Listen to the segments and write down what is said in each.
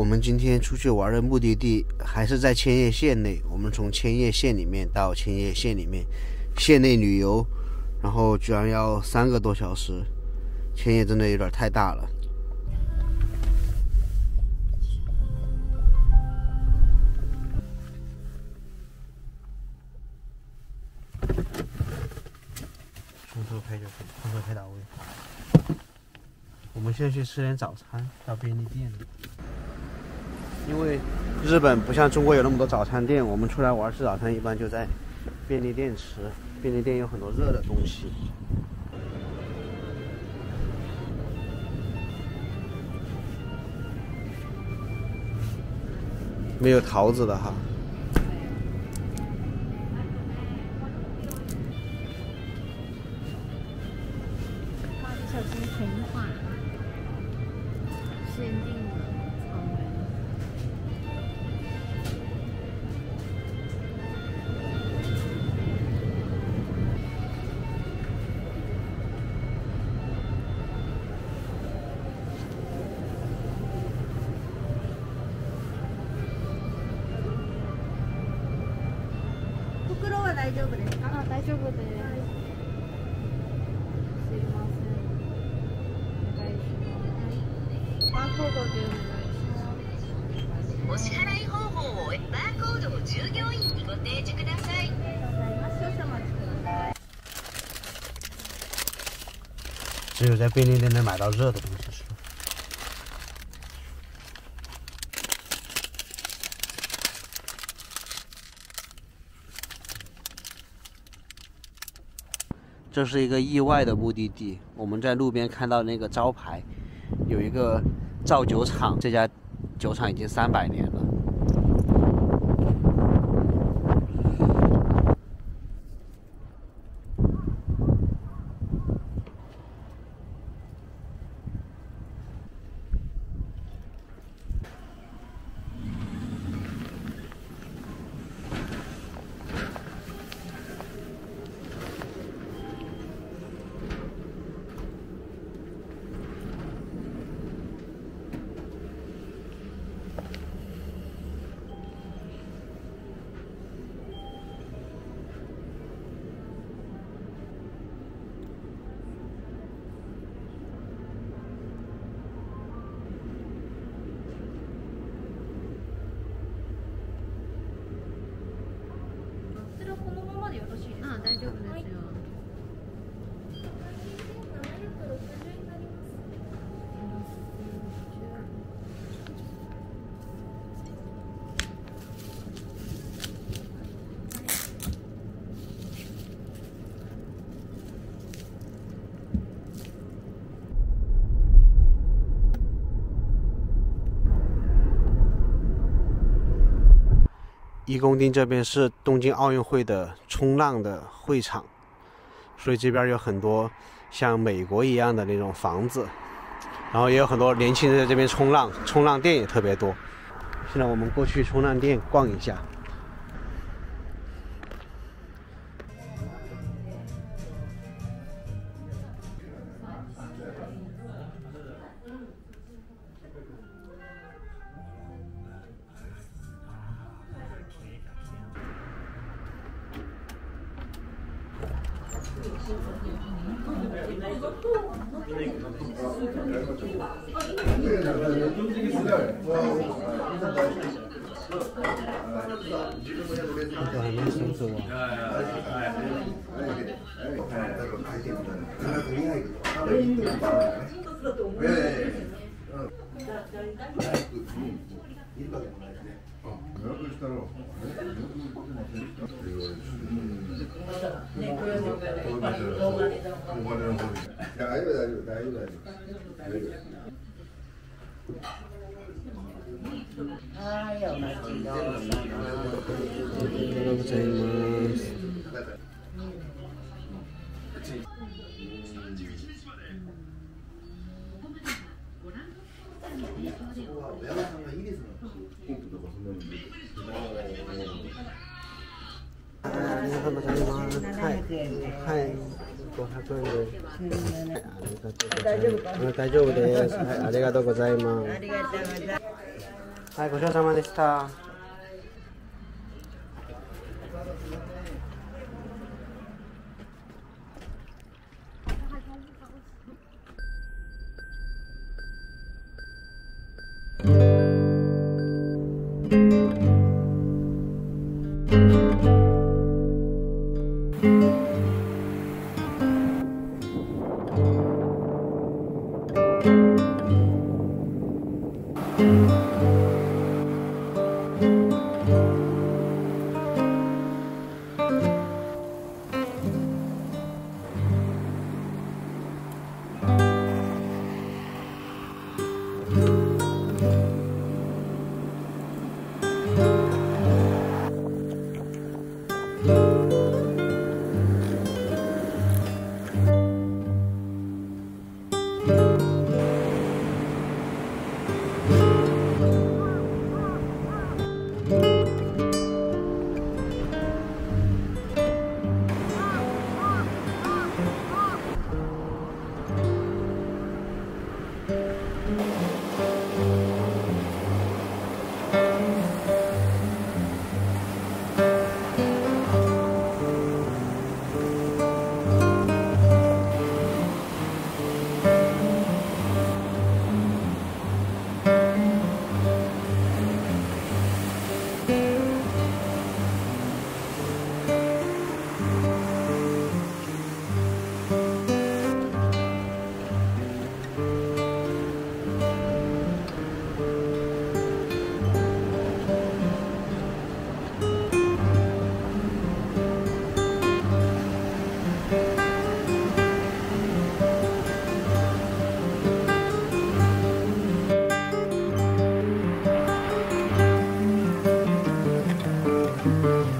我们今天出去玩的目的地还是在千叶县内。我们从千叶县里面到千叶县里面，县内旅游，然后居然要三个多小时。千叶真的有点太大了。从头开就可以，从头开到位。我们现在去吃点早餐，到便利店。因为日本不像中国有那么多早餐店，我们出来玩吃早餐一般就在便利店吃。便利店有很多热的东西。没有桃子的哈。お願いします。お支払い方法をバーコードを従業員にご提示くださいありがとうございます少々お待ちください只有在便利店能买到热的东西吃。这是一个意外的目的地，我们在路边看到那个招牌，有一个 造酒厂，这家酒厂已经三百年了。伊宫町这边是东京奥运会的冲浪的会场，所以这边有很多像美国一样的那种房子，然后也有很多年轻人在这边冲浪，冲浪店也特别多。现在我们过去冲浪店逛一下。这个还蛮舒服哦。あありがとうございます。食べます。はい。はい。五百円です。大丈夫です。はい、ありがとうございます。ありがとうございます。はい、ごちそうさまでした。ご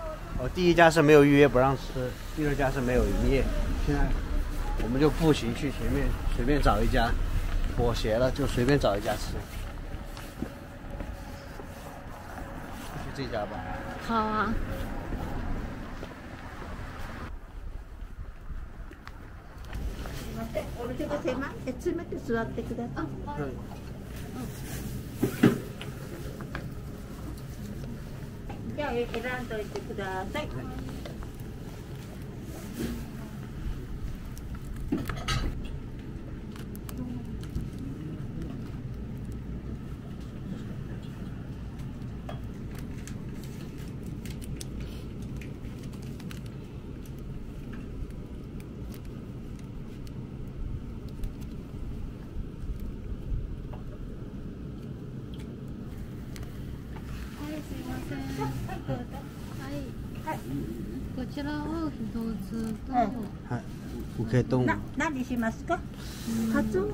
哦，第一家是没有预约不让吃，第二家是没有营业。现在我们就步行去前面随便找一家，妥协了就随便找一家吃。去这家吧。好啊。おじゃあ選んどいてくださ。い、すいません。はい。こちらを一つと。はいはい。五 K 冻。な何しますか？カツオ？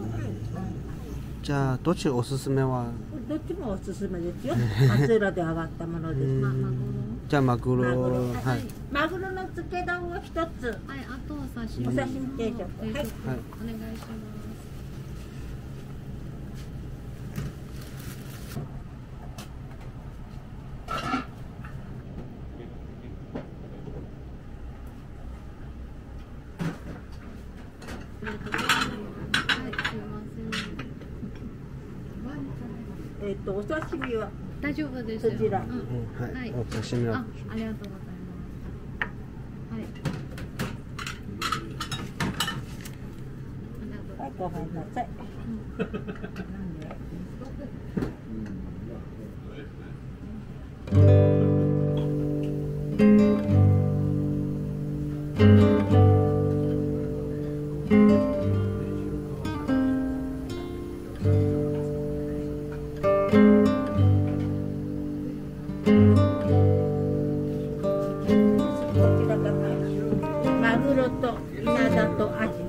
じゃあどっちおすすめは？どっちもおすすめですよ。松浦で揚がったものです。じゃあマグロマグロはい。マグロの漬け丼を一つ。ロ。はい、あとお刺身。お刺身定食はい定食お願いします。えっ、とお刺身は大丈夫ですよ。そちら。うん。うん。はい、はい。お刺身はあ、ありがとうございます。はい。ありがとうはいごめんなさい。こちらがマグロと稲田とアジ